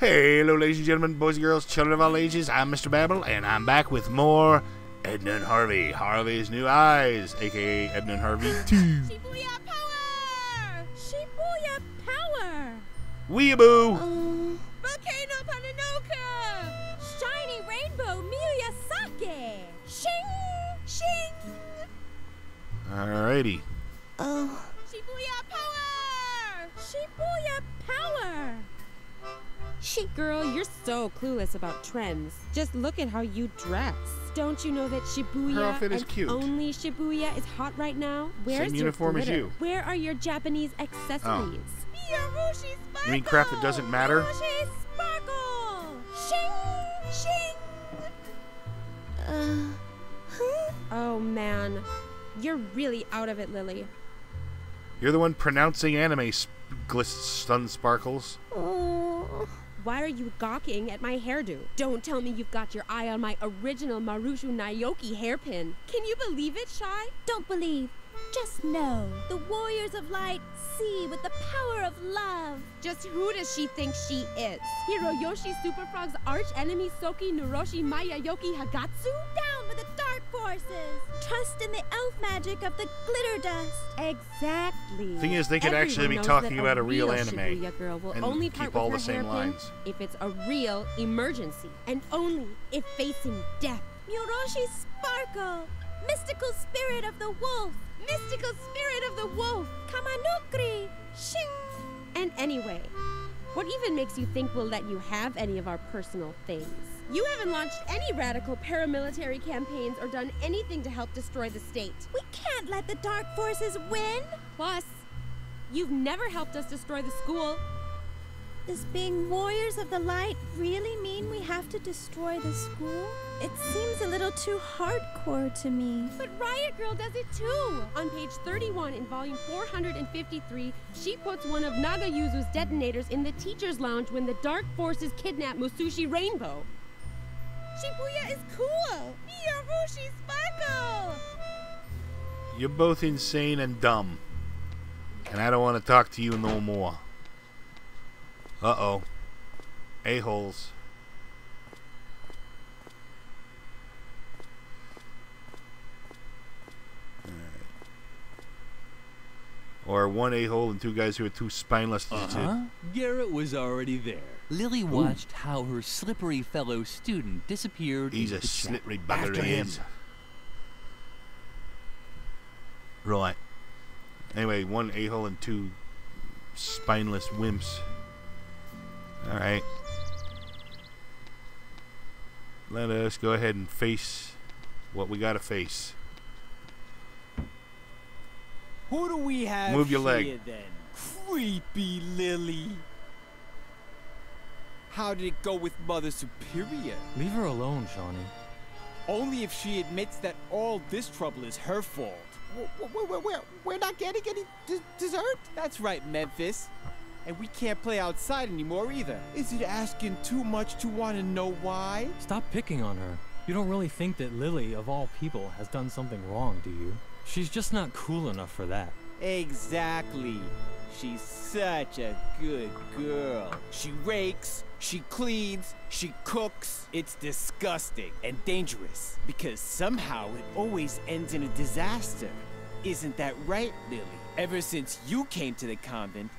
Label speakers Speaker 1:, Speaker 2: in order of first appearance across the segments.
Speaker 1: Hello, ladies and gentlemen, boys and girls, children of all ages. I'm Mr. Babble, and I'm back with more Edna and Harvey. Harvey's New Eyes, aka Edna and Harvey 2.
Speaker 2: Shibuya power! Shibuya power!
Speaker 1: Weeaboo!
Speaker 3: Oh,
Speaker 2: Volcano Pananoka! Shiny rainbow Miyazaki! Shing! Shing!
Speaker 1: Alrighty.
Speaker 3: oh,
Speaker 2: Shibuya power! Shibuya power!
Speaker 4: She girl, you're so clueless about trends. Just look at how you dress. Don't you know that Shibuya
Speaker 1: Her outfit is
Speaker 4: and
Speaker 1: cute.
Speaker 4: only Shibuya is hot right now? Where's your
Speaker 1: uniform as
Speaker 4: glitter?
Speaker 1: you. Oh.
Speaker 4: Where are your Japanese accessories?
Speaker 2: Miyarushi sparkle!
Speaker 1: You mean crap that doesn't matter?
Speaker 2: Miyarushi sparkle! Shing! Shing!
Speaker 3: uh, huh?
Speaker 4: Oh man, you're really out of it, Lily.
Speaker 1: You're the one pronouncing anime sp- gliss stun sparkles.
Speaker 3: Oh,
Speaker 4: Why are you gawking at my hairdo? Don't tell me you've got your eye on my original Marushu Naoki hairpin. Can you believe it, Shy?
Speaker 2: Don't believe, just know. The warriors of light see with the power of love.
Speaker 4: Just who does she think she is? Hiroyoshi Super Frog's arch enemy Soki Nuroshi Mayayoki Hagatsu?
Speaker 2: Down with the dark forces. Trust in the elf magic of the glitter dust.
Speaker 4: Exactly.
Speaker 1: Thing is, they could
Speaker 4: Everyone
Speaker 1: actually be talking about a real
Speaker 4: real
Speaker 1: anime
Speaker 4: Shibuya girl will
Speaker 1: and
Speaker 4: only
Speaker 1: keep all the same lines.
Speaker 4: if it's a real emergency, and only if facing death.
Speaker 2: Miroshi sparkle. Mystical spirit of the wolf. Mystical spirit of the wolf. Kamanukri. Shing.
Speaker 4: And anyway, what even makes you think we'll let you have any of our personal things? You haven't launched any radical paramilitary campaigns or done anything to help destroy the state.
Speaker 2: We can't let the dark forces win.
Speaker 4: Plus, you've never helped us destroy the school.
Speaker 2: Does being warriors of the light really mean we have to destroy the school? It seems a little too hardcore to me.
Speaker 4: But Riot Girl does it too! On page 31 in volume 453, she puts one of Nagayuzu's detonators in the teacher's lounge when the dark forces kidnap Musushi Rainbow.
Speaker 2: Shibuya is cool. Miyarushi sparkle.
Speaker 1: You're both insane and dumb. And I don't want to talk to you no more. Uh oh. A-holes. Or one a-hole and two guys who are too spineless to
Speaker 5: Uh-huh. Garrett was already there. Lily watched how her slippery fellow student disappeared.
Speaker 1: He's
Speaker 5: into
Speaker 1: a
Speaker 5: the shadow.
Speaker 1: slippery bugger
Speaker 5: After
Speaker 1: he
Speaker 5: him.
Speaker 1: is. Right. Anyway, one a-hole and two spineless wimps. Alright. Let us go ahead and face what we gotta face.
Speaker 6: Who do we have
Speaker 1: Move your leg.
Speaker 6: here then? Creepy Lily. How did it go with Mother Superior?
Speaker 7: Leave her alone, Shawnee.
Speaker 6: Only if she admits that all this trouble is her fault. We're, we're, we're, we're not getting any d- dessert? That's right, Memphis. And we can't play outside anymore either. Is it asking too much to want to know why?
Speaker 7: Stop picking on her. You don't really think that Lily, of all people, has done something wrong, do you? She's just not cool enough for that.
Speaker 6: Exactly. She's such a good girl. She rakes, she cleans, she cooks. It's disgusting and dangerous because somehow it always ends in a disaster. Isn't that right, Lily? Ever since you came to the convent,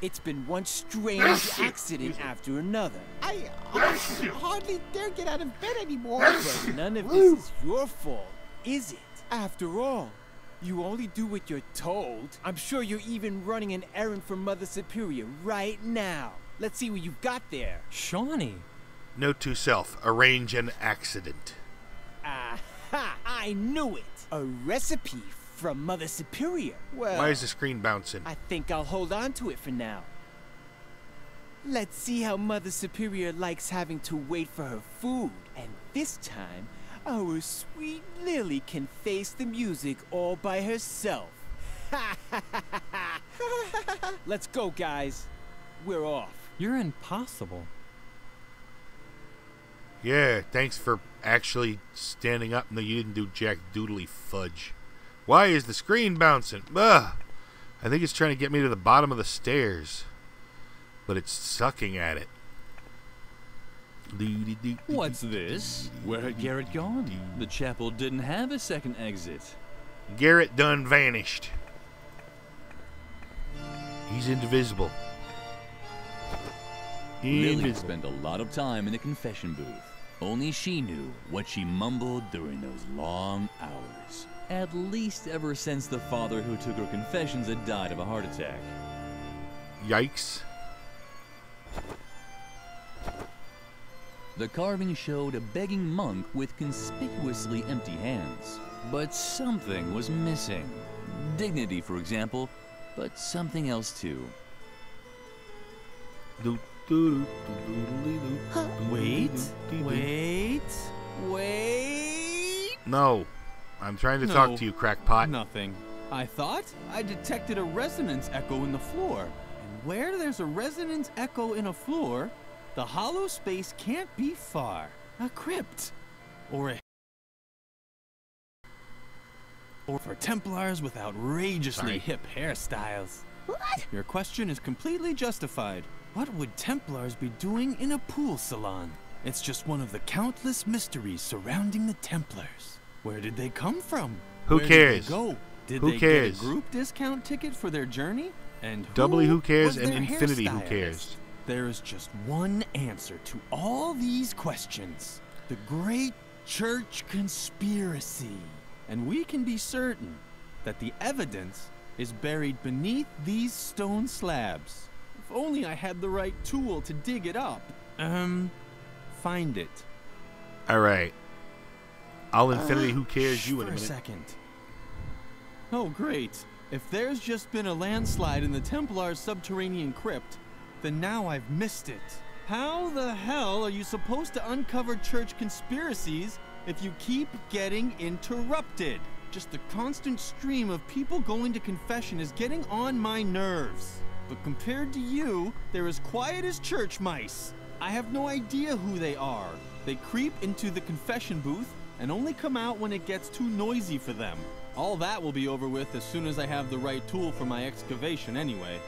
Speaker 6: it's been one strange accident after another. I, I hardly dare get out of bed anymore. But none of this is your fault, is it? After all, you only do what you're told. I'm sure you're even running an errand for Mother Superior right now. Let's see what you've got there.
Speaker 7: Shawnee!
Speaker 1: Note to self, arrange an accident.
Speaker 6: Aha! I knew it! A recipe from Mother Superior. Well,
Speaker 1: Why is the screen bouncing?
Speaker 6: I think I'll hold on to it for now. Let's see how Mother Superior likes having to wait for her food. And this time, our sweet Lily can face the music all by herself. Let's go, guys. We're off.
Speaker 7: You're impossible.
Speaker 1: Yeah, thanks for actually standing up. No, you didn't do jack doodly fudge. Why is the screen bouncing? Ugh. I think it's trying to get me to the bottom of the stairs. But it's sucking at it.
Speaker 5: What's this? Where had Garrett gone? The chapel didn't have a second exit.
Speaker 1: Garrett done vanished. He's indivisible.
Speaker 5: Lily
Speaker 1: Invisible.
Speaker 5: spent a lot of time in the confession booth. Only she knew what she mumbled during those long hours. At least ever since the father who took her confessions had died of a heart attack.
Speaker 1: Yikes.
Speaker 5: The carving showed a begging monk with conspicuously empty hands. But something was missing. Dignity, for example, but something else too.
Speaker 8: Huh, Wait, wait, wait.
Speaker 1: No. I'm trying to talk to you, crackpot.
Speaker 8: Nothing. I thought I detected a resonance echo in the floor. And where there's a resonance echo in a floor, the hollow space can't be far. A crypt. Or a. Or for Templars with outrageously
Speaker 1: Sorry.
Speaker 8: hip hairstyles.
Speaker 3: What?
Speaker 8: Your question is completely justified. What would Templars be doing in a pool salon? It's just one of the countless mysteries surrounding the Templars. Where did they come from?
Speaker 1: Who
Speaker 8: Where
Speaker 1: cares?
Speaker 8: Did they go? Did
Speaker 1: Who
Speaker 8: they
Speaker 1: cares?
Speaker 8: get a group discount ticket for their journey? And
Speaker 1: Doubly who cares and
Speaker 8: their
Speaker 1: infinity who cares.
Speaker 8: There is just one answer to all these questions. The Great Church Conspiracy. And we can be certain that the evidence is buried beneath these stone slabs. If only I had the right tool to dig it up. Um, find it.
Speaker 1: All right. I'll infinity who cares you in a
Speaker 8: For a
Speaker 1: minute.
Speaker 8: second. Oh, great. If there's just been a landslide in the Templar's subterranean crypt, then now I've missed it. How the hell are you supposed to uncover church conspiracies if you keep getting interrupted? Just the constant stream of people going to confession is getting on my nerves. But compared to you, they're as quiet as church mice. I have no idea who they are. They creep into the confession booth and only come out when it gets too noisy for them. All that will be over with as soon as I have the right tool for my excavation anyway.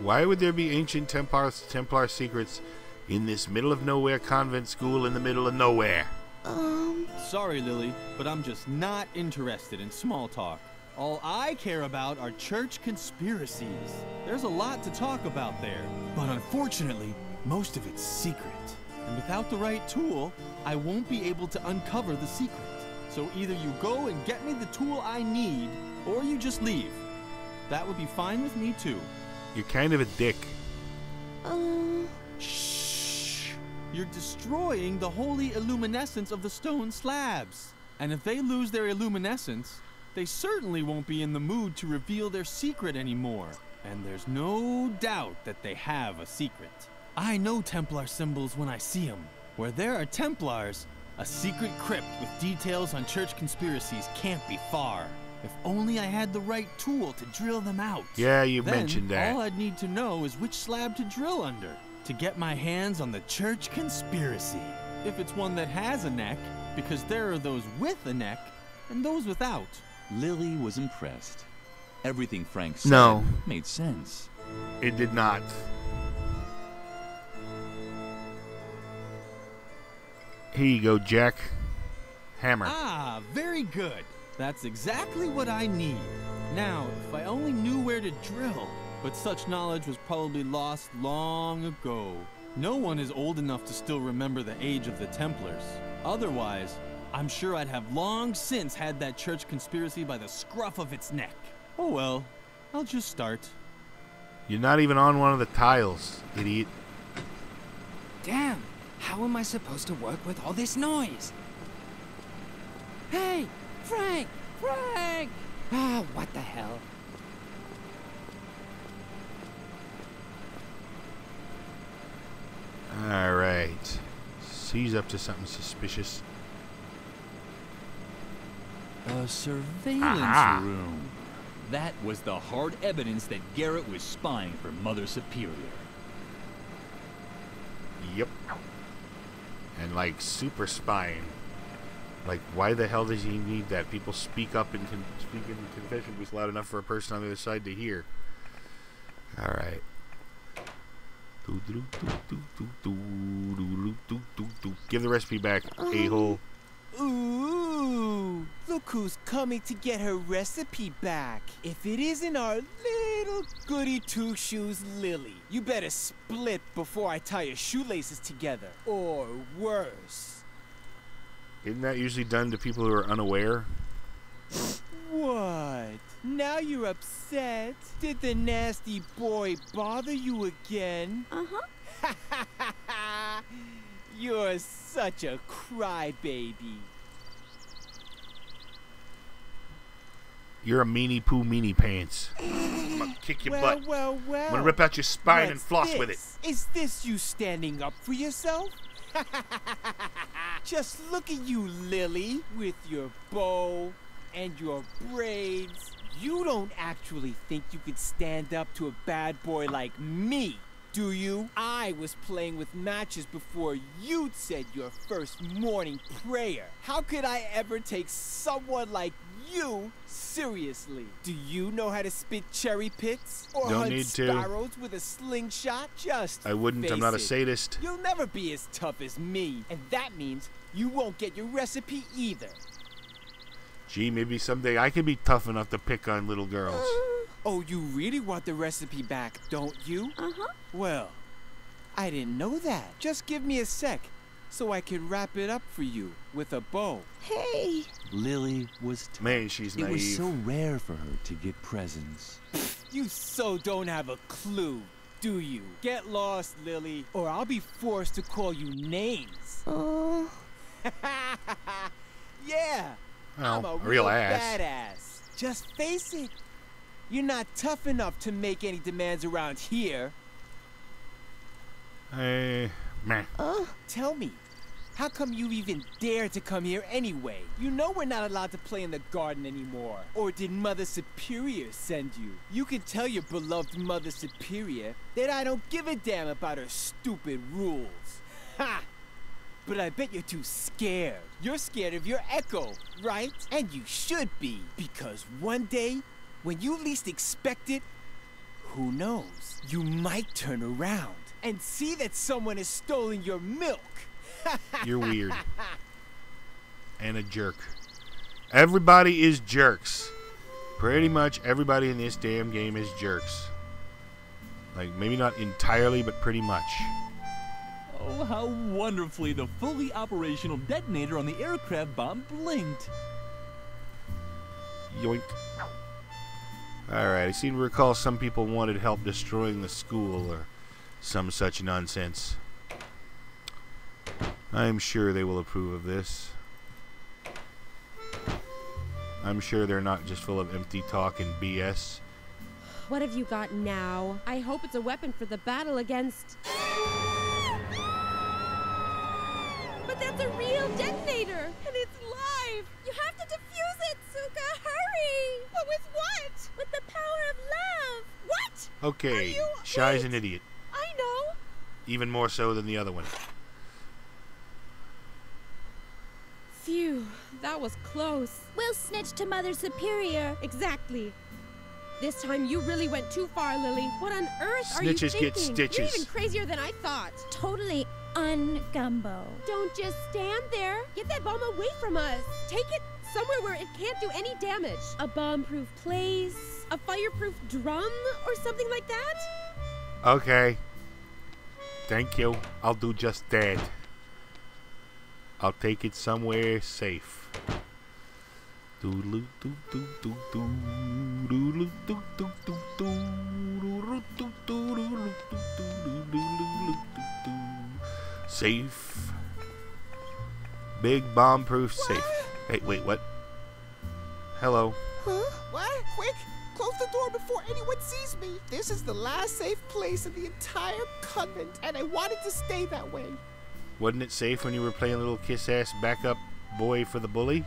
Speaker 1: Why would there be ancient Templar, Templar secrets in this middle of nowhere convent school in the middle of nowhere?
Speaker 3: Um,
Speaker 8: Sorry, Lily, but I'm just not interested in small talk. All I care about are church conspiracies. There's a lot to talk about there, but unfortunately, most of it's secret. And without the right tool, I won't be able to uncover the secret. So either you go and get me the tool I need, or you just leave. That would be fine with me too.
Speaker 1: You're kind of a dick.
Speaker 3: um,
Speaker 8: Shh! You're destroying the holy illuminescence of the stone slabs. And if they lose their illuminescence, they certainly won't be in the mood to reveal their secret anymore. And there's no doubt that they have a secret. I know Templar symbols when I see them. Where there are Templars, a secret crypt with details on church conspiracies can't be far. If only I had the right tool to drill them out.
Speaker 1: Yeah, you
Speaker 8: Then,
Speaker 1: mentioned that.
Speaker 8: All I'd need to know is which slab to drill under to get my hands on the church conspiracy. If it's one that has a neck, because there are those with a neck and those without.
Speaker 5: Lily was impressed. Everything Frank said
Speaker 1: No.
Speaker 5: made sense.
Speaker 1: It did not. Here you go, Jack. Hammer.
Speaker 8: Ah, very good. That's exactly what I need. Now, if I only knew where to drill, but such knowledge was probably lost long ago. No one is old enough to still remember the age of the Templars. Otherwise, I'm sure I'd have long since had that church conspiracy by the scruff of its neck. Oh well, I'll just start.
Speaker 1: You're not even on one of the tiles, idiot.
Speaker 9: Damn, how am I supposed to work with all this noise? Hey, Frank! Frank! Ah, what the hell?
Speaker 1: Alright. He's up to something suspicious.
Speaker 5: A surveillance
Speaker 1: Aha.
Speaker 5: room. That was the hard evidence that Garrett was spying for Mother Superior.
Speaker 1: Yep. And like super spying. Like, why the hell does he need that? People speak up and con- speak in confession booth loud enough for a person on the other side to hear. All right. Give the recipe back, a-hole.
Speaker 6: Ooh, look who's coming to get her recipe back. If it isn't our little goody two shoes Lily, you better split before I tie your shoelaces together. Or worse.
Speaker 1: Isn't that usually done to people who are unaware?
Speaker 6: What? Now you're upset? Did the nasty boy bother you again?
Speaker 2: Uh huh.
Speaker 6: You're such a crybaby.
Speaker 1: You're a meanie poo meanie pants. I'm gonna kick your
Speaker 6: well,
Speaker 1: butt.
Speaker 6: well, well.
Speaker 1: I'm gonna rip out your spine and
Speaker 6: What's
Speaker 1: floss with it.
Speaker 6: Is this you standing up for yourself? Just look at you, Lily, with your bow and your braids. You don't actually think you could stand up to a bad boy like me, do you? I was playing with matches before you'd said your first morning prayer. How could I ever take someone like you seriously? Do you know how to spit cherry pits? Or
Speaker 1: Don't
Speaker 6: hunt
Speaker 1: need to.
Speaker 6: sparrows with a slingshot? Just
Speaker 1: I wouldn't. I'm not a
Speaker 6: it.
Speaker 1: sadist.
Speaker 6: You'll never be as tough as me, and that means you won't get your recipe either.
Speaker 1: Gee, maybe someday I can be tough enough to pick on little girls.
Speaker 6: Oh, you really want the recipe back, don't you?
Speaker 2: Uh huh.
Speaker 6: Well, I didn't know that. Just give me a sec so I can wrap it up for you with a bow.
Speaker 3: Hey,
Speaker 5: Lily was tough.
Speaker 1: Man, she's naive.
Speaker 5: It was so rare for her to get presents.
Speaker 6: You so don't have a clue, do you? Get lost, Lily, or I'll be forced to call you names.
Speaker 3: oh,
Speaker 6: yeah, I'm a
Speaker 1: a real
Speaker 6: real
Speaker 1: ass.
Speaker 6: badass. Just face it. You're not tough enough to make any demands around here.
Speaker 1: Eh, meh.
Speaker 3: uh,
Speaker 6: Tell me, how come you even dare to come here anyway? You know we're not allowed to play in the garden anymore. Or did Mother Superior send you? You can tell your beloved Mother Superior that I don't give a damn about her stupid rules. Ha! But I bet you're too scared. You're scared of your echo, right? And you should be, because one day, when you least expect it, who knows? You might turn around and see that someone has stolen your milk.
Speaker 1: You're weird. and a jerk. Everybody is jerks. Pretty much everybody in this damn game is jerks. Like, maybe not entirely, but pretty much.
Speaker 5: Oh, how wonderfully the fully operational detonator on the aircraft bomb blinked.
Speaker 1: Yoink. Alright, I seem to recall some people wanted help destroying the school or some such nonsense. I'm sure they will approve of this. I'm sure they're not just full of empty talk and BS.
Speaker 4: What have you got now? I hope it's a weapon for the battle against. But that's a real detonator, and it's live.
Speaker 2: You have to defuse it, Suka. Hurry.
Speaker 4: But with what?
Speaker 2: With the power of love.
Speaker 4: What?
Speaker 1: Okay, Shy's an idiot.
Speaker 4: I know.
Speaker 1: Even more so than the other one.
Speaker 4: Phew, that was close.
Speaker 2: We'll snitch to Mother Superior.
Speaker 4: Exactly. This time you really went too far, Lily. What on earth are you
Speaker 1: Snitches
Speaker 4: thinking?
Speaker 1: get
Speaker 4: You're even crazier than I thought.
Speaker 2: Totally ungumbo.
Speaker 4: Don't just stand there. Get that bomb away from us. Take it somewhere where it can't do any damage. A bomb-proof place, a fireproof drum, or something like that.
Speaker 1: Okay. Thank you. I'll do just that. I'll take it somewhere safe. Safe. Big bomb proof safe. Hey, wait, what? Hello.
Speaker 3: Huh?
Speaker 6: What? Quick, Close the door before anyone sees me. This is the last safe place in the entire convent, and I wanted to stay that way.
Speaker 1: Wasn't it safe when you were playing little kiss ass backup boy for the bully?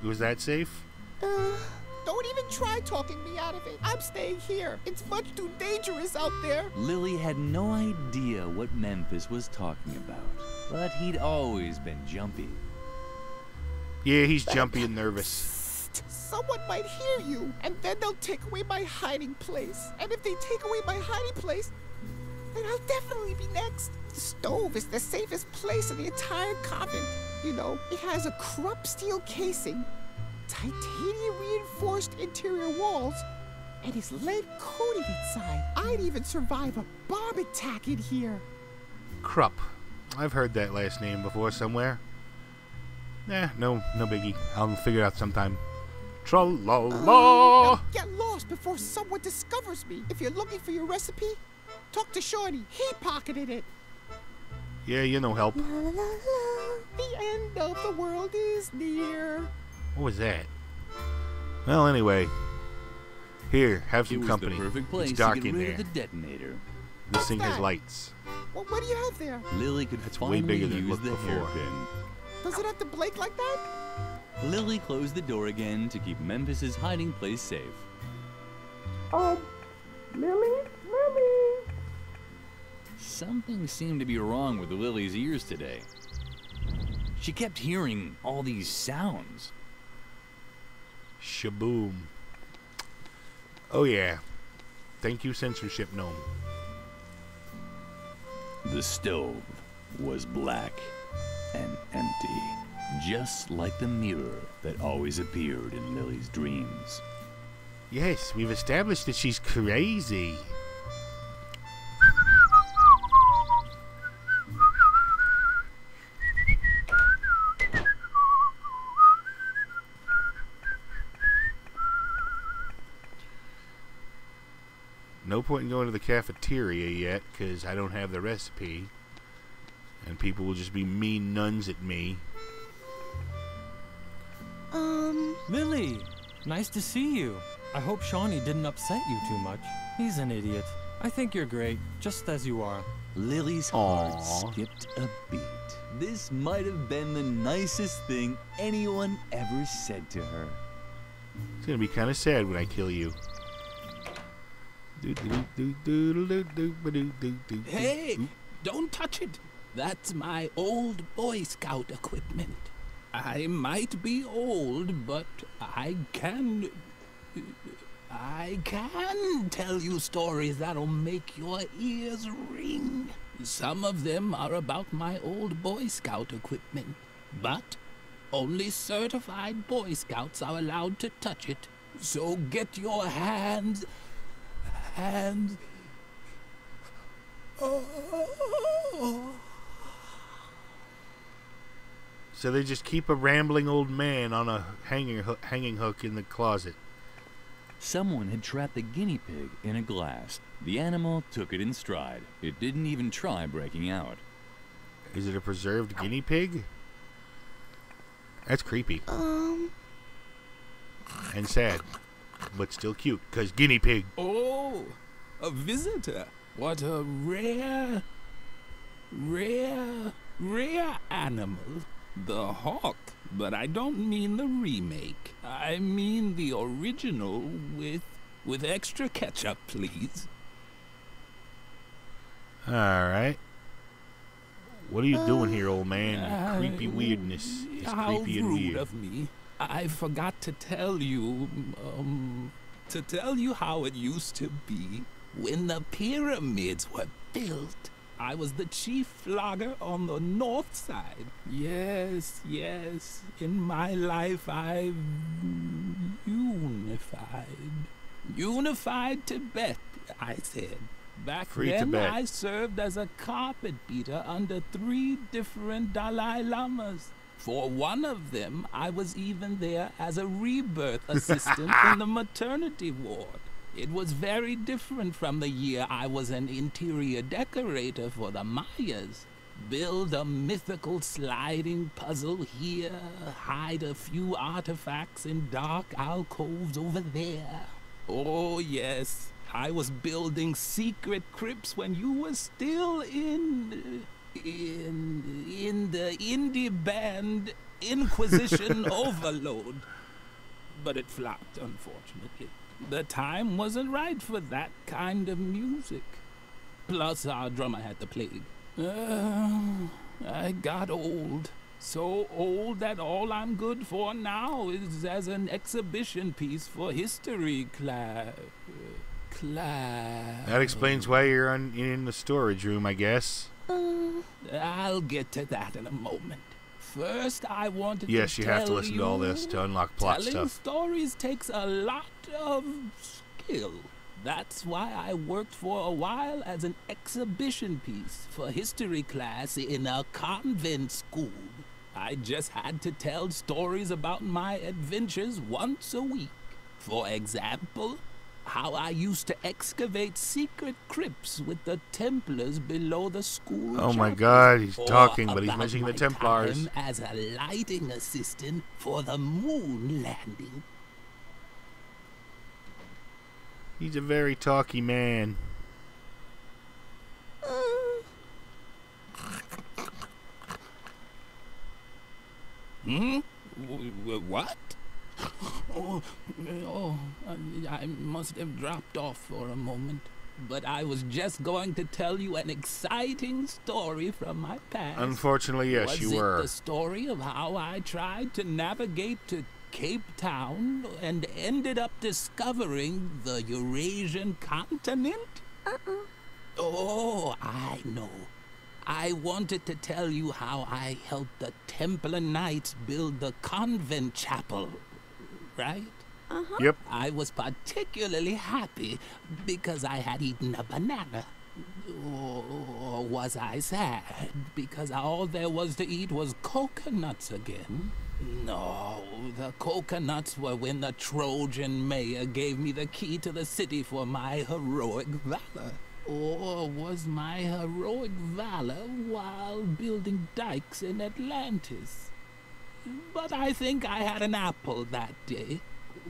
Speaker 1: Was that safe?
Speaker 3: Uh,
Speaker 6: Don't even try talking me out of it. I'm staying here. It's much too dangerous out there.
Speaker 5: Lily had no idea what Memphis was talking about, but he'd always been jumpy.
Speaker 1: Yeah, he's jumpy and nervous.
Speaker 6: Someone might hear you, and then they'll take away my hiding place. And if they take away my hiding place, then I'll definitely be next. The stove is the safest place in the entire convent. You know, it has a Krupp steel casing, titanium reinforced interior walls, and is lead coated inside. I'd even survive a bomb attack in here.
Speaker 1: Krupp. I've heard that last name before somewhere. Nah, no, no biggie. I'll figure it out sometime. Tra la la.
Speaker 6: Now get lost before someone discovers me. If you're looking for your recipe, talk to Shorty. He pocketed it.
Speaker 1: Yeah, you no help.
Speaker 3: La la la la.
Speaker 6: The end of the world is near.
Speaker 1: What was that? Well, anyway. Here, have
Speaker 5: It
Speaker 1: some
Speaker 5: was
Speaker 1: company.
Speaker 5: the perfect place
Speaker 1: it's dark
Speaker 5: to get
Speaker 1: in
Speaker 5: rid
Speaker 1: there.
Speaker 5: of the detonator.
Speaker 1: This thing has lights.
Speaker 6: Well, what do you have there?
Speaker 5: Lily could
Speaker 1: That's way
Speaker 5: finally
Speaker 1: bigger than it
Speaker 5: use
Speaker 1: looked
Speaker 5: the
Speaker 1: before.
Speaker 5: hairpin.
Speaker 6: Does it have to blink like that?
Speaker 5: Lily closed the door again to keep Memphis's hiding place safe.
Speaker 6: Um, Lily? Lily?
Speaker 5: Something seemed to be wrong with Lily's ears today. She kept hearing all these sounds.
Speaker 1: Shaboom. Oh yeah. Thank you, censorship gnome.
Speaker 5: The stove was black and empty, just like the mirror that always appeared in Lily's dreams.
Speaker 1: Yes, we've established that she's crazy. No point in going to the cafeteria yet, because I don't have the recipe. And people will just be mean nuns at me.
Speaker 7: Lily, nice to see you. I hope Shawnee didn't upset you too much. He's an idiot. I think you're great, just as you are.
Speaker 5: Lily's heart
Speaker 1: Aw.
Speaker 5: skipped a beat. This might have been the nicest thing anyone ever said to her.
Speaker 1: It's gonna be kind of sad when I kill you.
Speaker 10: Hey, don't touch it. That's my old Boy Scout equipment. I might be old, but I can. I can tell you stories that'll make your ears ring. Some of them are about my old Boy Scout equipment, but only certified Boy Scouts are allowed to touch it. So get your hands. hands. Oh.
Speaker 1: So they just keep a rambling old man on a hanging hook, hanging hook in the closet.
Speaker 5: Someone had trapped a guinea pig in a glass. The animal took it in stride. It didn't even try breaking out.
Speaker 1: Is it a preserved guinea pig? That's creepy
Speaker 3: um,
Speaker 1: and sad, but still cute. Cause guinea pig.
Speaker 10: Oh, a visitor. What a rare, rare, rare animal. The hawk. But I don't mean the remake. I mean the original with with extra ketchup, please.
Speaker 1: All right. What are you doing here, old man?
Speaker 10: Uh,
Speaker 1: creepy weirdness. It's creepy and
Speaker 10: rude
Speaker 1: weird.
Speaker 10: of me. I forgot to tell you, um, to tell you how it used to be. When the pyramids were built, I was the chief flogger on the north side. Yes, yes, in my life I've unified. Unified Tibet, I said. Back
Speaker 1: Free
Speaker 10: then,
Speaker 1: Tibet.
Speaker 10: I served as a carpet beater under three different Dalai Lamas. For one of them, I was even there as a rebirth assistant in the maternity ward. It was very different from the year I was an interior decorator for the Mayas. Build a mythical sliding puzzle here, hide a few artifacts in dark alcoves over there. Oh, yes, I was building secret crypts when you were still in. in. in the indie band Inquisition Overload. But it flopped, unfortunately. The time wasn't right for that kind of music. Plus, our drummer had the plague. Uh, I got old. So old that all I'm good for now is as an exhibition piece for history class. Class.
Speaker 1: That explains why you're on, in the storage room, I guess.
Speaker 3: um,
Speaker 10: I'll get to that in a moment. First, I wanted
Speaker 1: Yes,
Speaker 10: to
Speaker 1: you have to listen to all this to unlock plot
Speaker 10: telling
Speaker 1: stuff.
Speaker 10: stories takes a lot of skill. That's why I worked for a while as an exhibition piece for history class in a convent school. I just had to tell stories about my adventures once a week. For example, how I used to excavate secret crypts with the Templars below the school.
Speaker 1: Oh my. God, he's talking, but he's mentioning the Templars.
Speaker 10: as a lighting assistant for the moon landing.
Speaker 1: He's a very talky man.
Speaker 3: Um,
Speaker 10: Hmm? W- what? Oh, oh, I I must have dropped off for a moment. But I was just going to tell you an exciting story from my past.
Speaker 1: Unfortunately, yes,
Speaker 10: was
Speaker 1: you
Speaker 10: it
Speaker 1: were.
Speaker 10: the story of how I tried to navigate to Cape Town and ended up discovering the Eurasian continent?
Speaker 3: uh-uh.
Speaker 10: Oh, I know. I wanted to tell you how I helped the Templar Knights build the convent chapel, right?
Speaker 3: Uh-huh.
Speaker 1: Yep.
Speaker 10: I was particularly happy because I had eaten a banana. Or was I sad because all there was to eat was coconuts again? No, the coconuts were when the Trojan mayor gave me the key to the city for my heroic valor. Or was my heroic valor while building dikes in Atlantis? But I think I had an apple that day.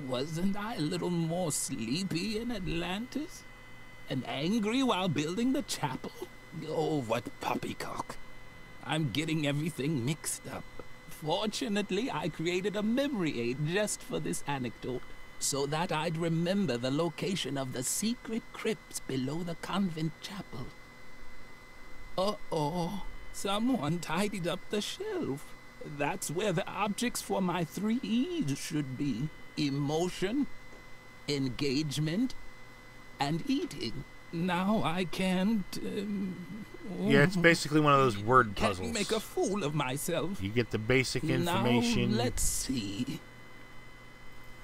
Speaker 10: Wasn't I a little more sleepy in Atlantis? And angry while building the chapel? Oh, what poppycock. I'm getting everything mixed up. Fortunately, I created a memory aid just for this anecdote, so that I'd remember the location of the secret crypts below the convent chapel. Uh-oh, someone tidied up the shelf. That's where the objects for my three E's should be. Emotion, engagement, and eating. Now I can't... Um,
Speaker 1: Yeah, it's basically one of those word
Speaker 10: can't
Speaker 1: puzzles.
Speaker 10: make a fool of myself.
Speaker 1: You get the basic information.
Speaker 10: Now, let's see.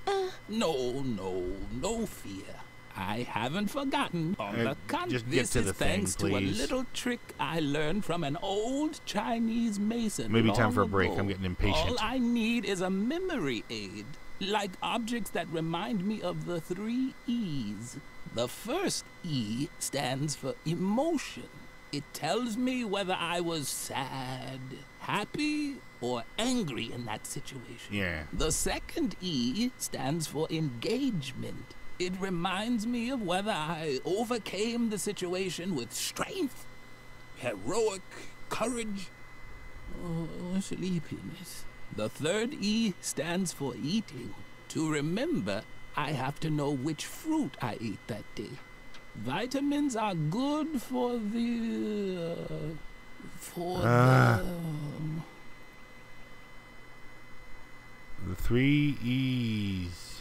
Speaker 3: Uh,
Speaker 10: No, no, no fear. I haven't forgotten. On
Speaker 1: Uh,
Speaker 10: the con-
Speaker 1: just get
Speaker 10: this
Speaker 1: to
Speaker 10: is
Speaker 1: the thing,
Speaker 10: thanks to a little trick I learned from an old Chinese mason.
Speaker 1: Maybe time for a break.
Speaker 10: ago.
Speaker 1: I'm getting impatient.
Speaker 10: All I need is a memory aid, like objects that remind me of the three E's. The first E stands for emotion. It tells me whether I was sad, happy, or angry in that situation.
Speaker 1: Yeah.
Speaker 10: The second E stands for engagement. It reminds me of whether I overcame the situation with strength, heroic courage, or sleepiness. The third E stands for eating. To remember, I have to know which fruit I ate that day. Vitamins are good for the. Uh, for
Speaker 1: Ah.
Speaker 10: the. um,
Speaker 1: The three E's.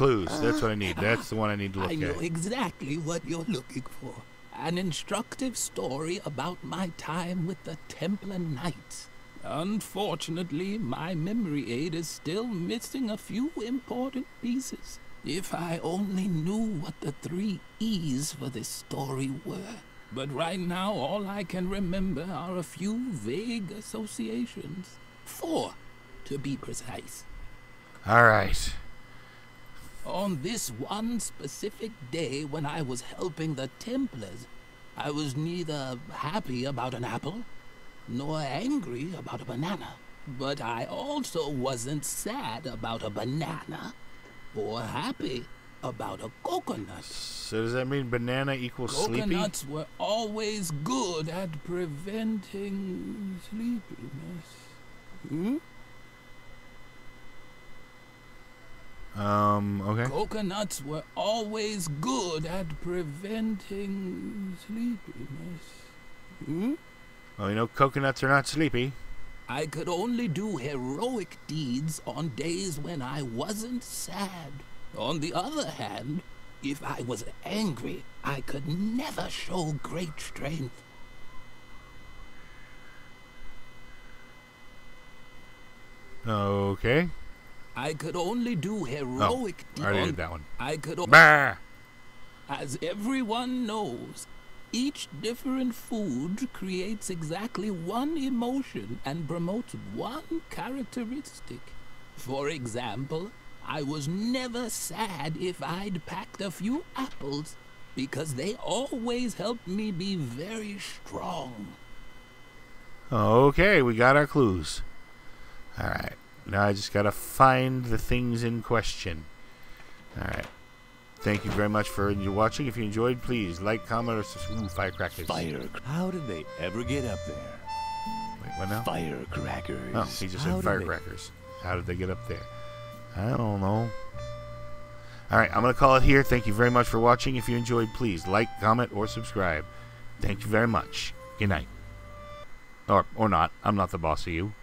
Speaker 1: Clues. Uh, That's what I need. That's the one I need to look at.
Speaker 10: I know exactly what you're looking for. An instructive story about my time with the Templar Knights. Unfortunately, my memory aid is still missing a few important pieces. If I only knew what the three E's for this story were. But right now, all I can remember are a few vague associations. Four, to be precise.
Speaker 1: All right.
Speaker 10: On this one specific day when I was helping the Templars, I was neither happy about an apple nor angry about a banana. But I also wasn't sad about a banana or happy about a coconut.
Speaker 1: So does that mean banana equals sleepy?
Speaker 10: Coconuts were always good at preventing sleepiness. Hmm?
Speaker 1: Um, okay.
Speaker 10: Coconuts were always good at preventing sleepiness. Hmm?
Speaker 1: Well, you know, coconuts are not sleepy.
Speaker 10: I could only do heroic deeds on days when I wasn't sad. On the other hand, if I was angry, I could never show great strength.
Speaker 1: Okay.
Speaker 10: I could only do oh, heroic
Speaker 1: Oh, I already did that one.
Speaker 10: I could.
Speaker 1: Bah!
Speaker 10: As everyone knows, each different food creates exactly one emotion and promotes one characteristic. For example, I was never sad if I'd packed a few apples because they always helped me be very strong.
Speaker 1: Okay, we got our clues. Alright. Now I just gotta find the things in question. Alright. Thank you very much for watching. If you enjoyed, please like, comment, or subscribe. Firecrackers.
Speaker 5: Fire. How did they ever get up there?
Speaker 1: Wait, what now?
Speaker 5: Firecrackers.
Speaker 1: Oh, he just
Speaker 5: How
Speaker 1: said
Speaker 5: did they-
Speaker 1: firecrackers. How did they get up there? I don't know. Alright, I'm going to call it here. Thank you very much for watching. If you enjoyed, please like, comment, or subscribe. Thank you very much. Good night. Or, or not. I'm not the boss of you.